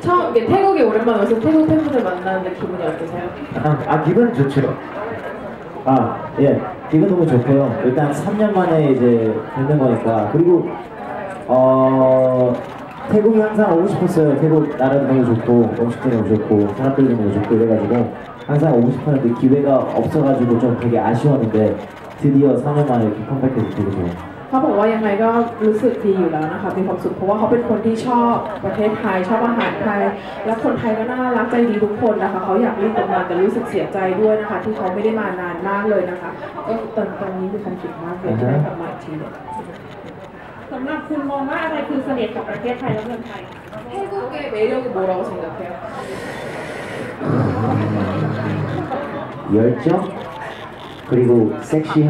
처음 태국에 오랜만에 와서 태국 팬분들 만나는데 기분이 어떠세요? 아, 아 기분 좋죠. 아, 예. 기분 너무 좋고요. 일단 3년 만에 이제 뵙는 거니까. 그리고, 어, 태국이 항상 오고 싶었어요. 태국 나라도 너무 좋고, 음식도 너무 좋고, 사람들도 너무 좋고, 이래가지고, 항상 오고 싶었는데 기회가 없어가지고 좀 되게 아쉬웠는데, 드디어 4년 만에 이렇게 컴백해서 되게 좋아요. เขาบอกว่ายังไงก็รู้สึกดีอยู่แล้วนะคะมีความสุขเพราะว่าเขาเป็นคนที่ชอบประเทศไทยชอบอาหารไทย และคนไทยก็น่ารักใจดีทุกคนนะคะเขาอยากรีบกลับมาแต่รู้สึกเสียใจด้วยนะคะ ที่เขาไม่ได้มานานมากเลยนะคะ ก็ตอนตอนนี้มีความสุขมากเลยที่ได้กลับมาอีกทีหนึ่ง สำหรับคุณมองว่าอะไรคือเสน่ห์ของประเทศไทยและเมืองไทย 태국의 매력이 뭐라고 생각해요? 열정? 그리고 섹시함?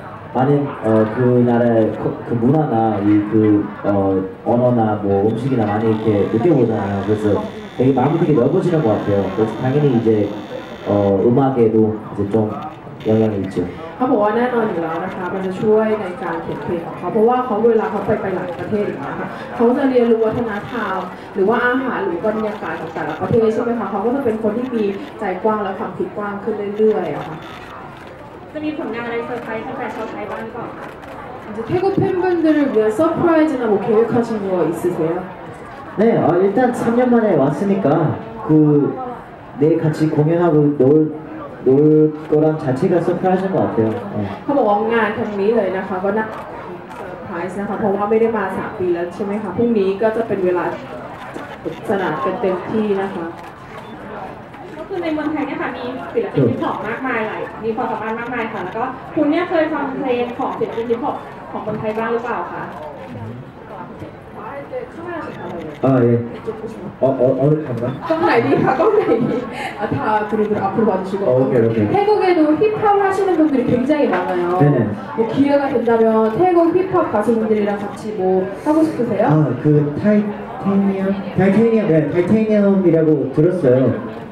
많은 어그 나라의 그, 그 문화나 이그어 언어나 뭐 음식이나 많이 이렇게 느껴보잖아요. 그래서 되게 마음이 되게 넓어지는 것 같아요. 그래서 당연히 이제 어 음악에도 이제 좀 영향이 있죠. เขาบอกว่าแน่นอนอยู่แล้วนะคะ มันจะช่วยในการเขียนเพลงของเขาเพราะว่าเขาเวลาเขาไปไปหลายประเทศอย่างเงี้ยค่ะเขาจะเรียนรู้วัฒนธรรม หรือว่าอาหารหรือบรรยากาศของแต่ละประเทศใช่ไหมคะเขาก็จะเป็นคนที่มีใจกว้างและความคิดกว้างขึ้นเรื่อยๆอะค่ะ จะมีผลงานอะไรเซอร์ไพรส์แฟนๆชาวไทยบ้างหรือเปล่าคะ 이제 태국 팬분들을 위한 서프라이즈나 뭐 계획하신 거 있으세요? 네, 어, 일단 3년 만에 왔으니까 그 내일 같이 공연하고 놀, 놀 거란 자체가 서프라이즈인 것 같아요. 어. เขาบอกว่างานครั้งนี้เลยนะคะก็น่าเซอร์ไพรส์นะคะเพราะว่าไม่ได้มาสามปีแล้วใช่ไหมคะพรุ่งนี้ก็จะเป็นเวลาสนานกันเต็มที่นะคะ ก็ คือในเมืองไทยเนี่ยค่ะมีศิลปินฮิปฮอปมากมายหลายมีความสามารถมากมายค่ะ แล้วก็คุณเนี่ยเคยฟังเพลงของศิลปินฮิปฮอปของคนไทยบ้างหรือเปล่าคะ 아, 예. 어, 어, 어느 건가? กล้องไหนดีคะกล้องไหนดีอ่ะทา그리고 앞으로 봐주시고 어, 오케이, 오케이. 태국에도 힙합 하시는 분들이 굉장히 많아요 네네. 뭐 기회가 된다면 태국 힙합 가수분들이랑 같이 뭐 하고 싶으세요? 아, 그 타이테니엄? 타이테니엄, 네, 타이테니엄이라고 들었어요.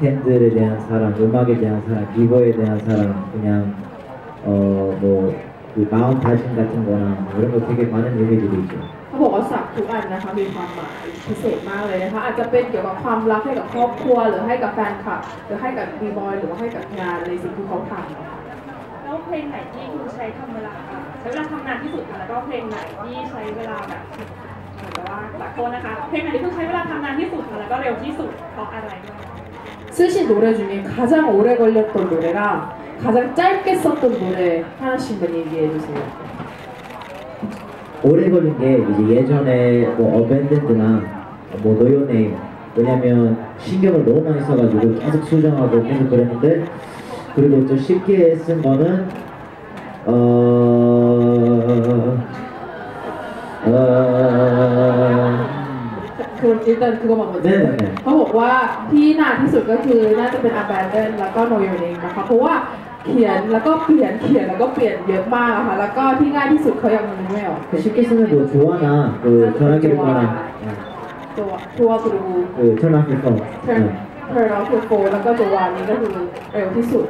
팬들에 대한 사랑, 음악에 대한 사랑, 비거에 대한 사랑, 그냥 어뭐그 마음 다짐 같은 거나 뭐 이런 거 되게 많은 의미들이 있죠. เขาบอกว่าสักทุกอันนะคะมีความหมายพิเศษมากเลยนะคะ อาจจะเป็นเกี่ยวกับความรักให้กับครอบครัว หรือให้กับแฟนคลับ หรือให้กับบีบอยหรือว่าให้กับงานในสิ่งที่เขาทำนะคะ แล้วเพลงไหนที่คุณใช้ทำเวลาใช้เวลาทำนานที่สุดค่ะแล้วก็เพลงไหนที่ใช้เวลาแบบเหมือนกับว่าจากโทษนะคะ เพลงไหนที่คุณใช้เวลาทำนานที่สุดค่ะแล้วก็เร็วที่สุดเพราะอะไรด้วย 쓰신 노래 중에 가장 오래 걸렸던 노래랑 가장 짧게 썼던 노래 하나씩만 얘기해 주세요. 오래 걸린 게 이제 예전에 뭐 어벤져드나 뭐 노요네임 왜냐면 신경을 너무 많이 써가지고 계속 수정하고 계속 그랬는데 그리고 또 쉽게 쓴 거는 어... 어... คุณอีตอร์คือก็บอกเหมือนเดิมเขาบอกว่าที่นานที่สุดก็คือน่าจะเป็น abandon แล้วก็โน your name นะคะเพราะว่าเขียนแล้วก็เปลี่ยนเขียนแล้วก็เปลี่ยนเยอะมากอะค่ะแล้วก็ที่ง่ายที่สุดเขายังนึกไม่ออกชิคกี้พายดูชัวร์นะเออชัวร์กี่คนนะตัวชัวร์กูดูเออชัวร์กี่คนเธอเราคือโฟแล้วก็ตัววานี้ก็คือเร็วที่สุด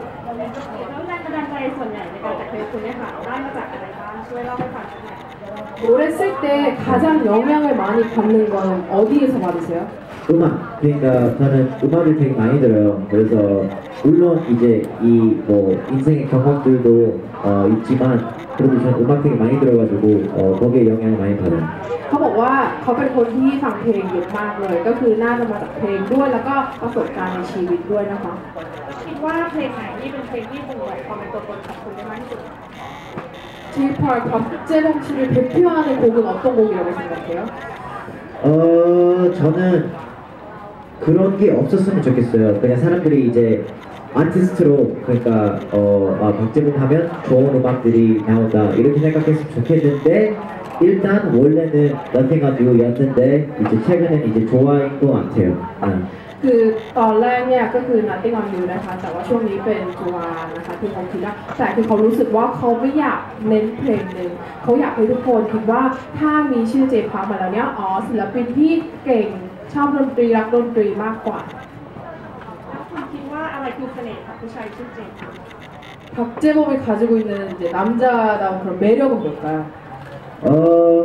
노래 쓸 때 가장 영향을 많이 받는 거는 어디에서 받으세요? 음악 그러니까 저는 음악을 되게 많이 들어요 그래서 물론 이제 이 뭐 인생의 경험들도 어, 있지만 그래도 저는 음악 되게 많이 들어가지고 어, 거기에 영향을 많이 받아요 เขาบอกว่าเขาเป็นคนที่ฟังเพลงเยอะมากเลย ก็คือน่าจะมาจากเพลงด้วยแล้วก็ประสบการณ์ในชีวิตด้วยนะคะ คิดว่าเพลงไหนที่เป็นเพลงที่บ่งบอกความเป็นตัวตนของคุณได้มากที่สุด J-Park 박재범 씨를 대표하는 곡은 어떤 곡이라고 생각해요? 어 저는 그런 게 없었으면 좋겠어요. 그냥 사람들이 이제 아티스트로 그러니까 어 아, 박재범 하면 좋은 음악들이 나온다 이렇게 생각했으면 좋겠는데 일단 원래는 Nothing I Do였는데 이제 최근엔 이제 좋아인 것 같아요. 아. คือตอนแรกเนี่ยก็คือ Nothing on You นะคะ แต่ว่าช่วงนี้เป็นจูวานนะคะที่เขาคิดว่าแต่คือเขารู้สึกว่าเขาไม่อยากเน้นเพลงหนึ่งเขาอยากให้ทุกคนคิดว่าถ้ามีชื่อเจพามาแล้วเนี่ยอ๋อศิลปินที่เก่งชอบดนตรีรักดนตรีมากกว่า แล้วคุณคิดว่าอะไรคือเสน่ห์ของผู้ชายชื่อเจมส์คะ 박재범이 가지고 있는 이제 남자다운 그런 매력은 뭘까요? 어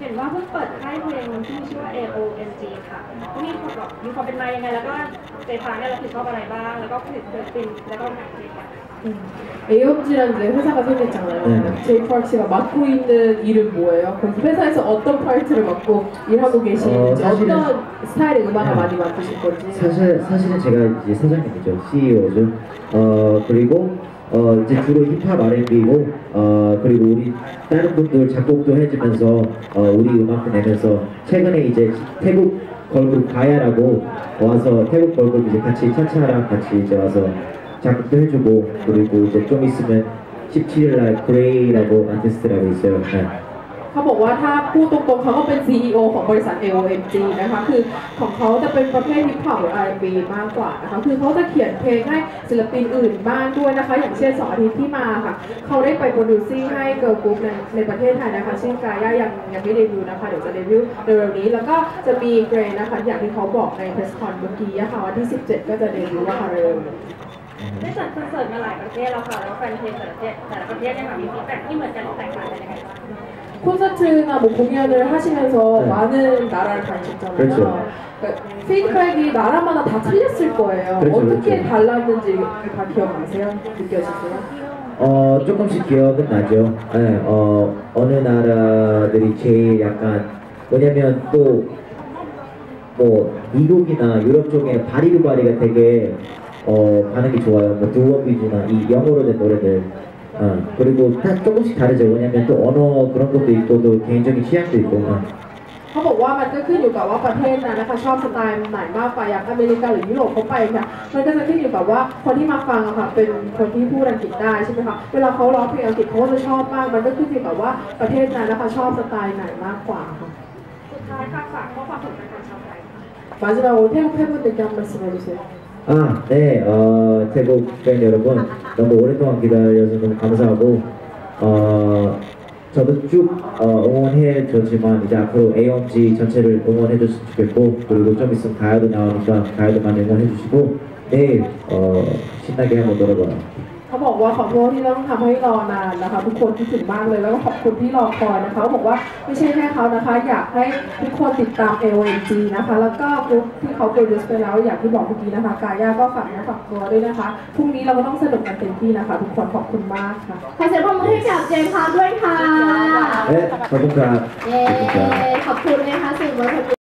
เห็นว่าเพิ่งเปิดค่ายเพลงที่ชื่อว่า AOMG ค่ะมีความแบบมีความเป็นมายังไง แล้วก็เจพาเนี่ยรับผิดชอบอะไรบ้าง แล้วก็ผลิตศิลปินแล้วก็แต่งเพลงเนี่ย AOMG라는 이제 회사가 생겼잖아요. 네. 제이팍 씨가 맡고 있는 일은 뭐예요? 그 회사에서 어떤 파트를 맡고 일하고 계시는지 어, 사실은- 어떤 스타일의 음악을 네. 많이 맡으실 건지 사실 사실은 제가 이제 사장님이죠 CEO죠 어 그리고 어 이제 주로 힙합 R&B고 어 그리고 우리 다른 분들 작곡도 해주면서 어 우리 음악도 내면서 최근에 이제 태국 걸그룹 가야라고 와서 태국 걸그룹 이제 같이 차차랑 같이 이제 와서 작곡도 해주고 그리고 이제 좀 있으면 17일 날 그레이라고 아티스트라고 있어요 네. เขาบอกว่าถ้าพูดตรงๆเขาก็เป็น CEO ของบริษัท AOMG นะคะ คือของเขาจะเป็นประเภทฮิปฮอปหรือ R&B มากกว่านะคะ คือเขาจะเขียนเพลงให้ศิลปินอื่นบ้างด้วยนะคะ อย่างเช่นสองอาทิตย์ที่มาค่ะ เขาได้ไปโปรดิวซิ่งให้เกิร์ลกรุ๊ปในในประเทศไทยนะคะ ชื่อกายายังยังไม่เดบิวต์นะคะ เดี๋ยวจะเดบิวต์เร็วๆนี้ แล้วก็จะมีเกรนนะคะ อย่างที่เขาบอกในเพรสคอนเมื่อกี้อะค่ะวันที่ 17 ก็จะเดบิวต์ว่าค่ะเร็วได้จัดคอนเสิร์ตมาหลายประเทศแล้วค่ะ แล้วแฟนเพลงแต่ละประเทศแต่ละประเทศเนี่ยค่ะมีฟีดแบ็กที่เหมือนกันแตกต่างกันยังไงบ้าง 콘서트나 뭐 공연을 하시면서 네. 많은 나라를 다니셨잖아요. 그렇죠. 그러니까 피드백이 나라마다 다 틀렸을 거예요. 그렇죠, 어떻게 그렇죠. 달랐는지 다 기억나세요? 느껴지세요? 어 조금씩 기억은 나죠. 네, 어 어느 나라들이 제일 약간 뭐냐면 또 뭐 미국이나 유럽 쪽에 Body2Body가 되게 어 반응이 좋아요. 뭐 두원비주나 이 영어로 된 노래들. 어 그리고 다 조금씩 다르죠. 왜냐면 또 언어 그런 것도 있고 또 개인적인 취향도 있고. 어. เขาบอกว่ามันก็ขึ้นอยู่กับว่าประเทศนั้นนะคะชอบสไตล์ไหนมากกว่าอย่างอเมริกาหรือยุโรปเขาไปค่ะมันก็จะขึ้นอยู่กับว่าคนที่มาฟังอะค่ะเป็นคนที่พูดอังกฤษได้ใช่ไหมคะเวลาเขาร้องเพลงอังกฤษเขาก็จะชอบมาก มันก็ขึ้นอยู่กับว่าประเทศนั้นนะคะชอบสไตล์ไหนมากกว่าค่ะ สุดท้ายค่ะฝากข้อความถึงแฟนๆชาวไทยค่ะ 마지막으로 태국 팬분들께 한 말씀 해주세요. 아, 네, 어, 태국 팬 여러분, 너무 오랫동안 기다려서 너무 감사하고, 어, 저도 쭉 어, 응원해 줬지만, 이제 앞으로 AOMG 전체를 응원해 줬으면 좋겠고, 그리고 좀 있으면 가요도 나오니까 가요도 많이 응원해 주시고, 내일, 어, 신나게 한번 놀아봐요. เขาบอกว่าขอโทษที่ต้องทำให้รอนานนะคะ ทุกคนที่ถึงมากเลยแล้วก็ขอบคุณที่รอคอยนะคะเขาบอกว่าไม่ใช่แค่เขานะคะ อยากให้ทุกคนติดตาม LNG นะคะ แล้วก็กลุ่มที่เขาโปรดิวซ์ไปแล้วอย่างที่บอกเมื่อกี้นะคะ กายาก็ฝากนะฝากตัวด้วยนะคะพรุ่งนี้เราก็ต้องสนุกกันเต็มที่นะคะ ทุกคนขอบคุณมากค่ะขอเสียงปรบมือให้กับเจมส์พาด้วยค่ะเอ๊ะขอบคุณครับเย้ขอบคุณนะคะสื่อมวลชน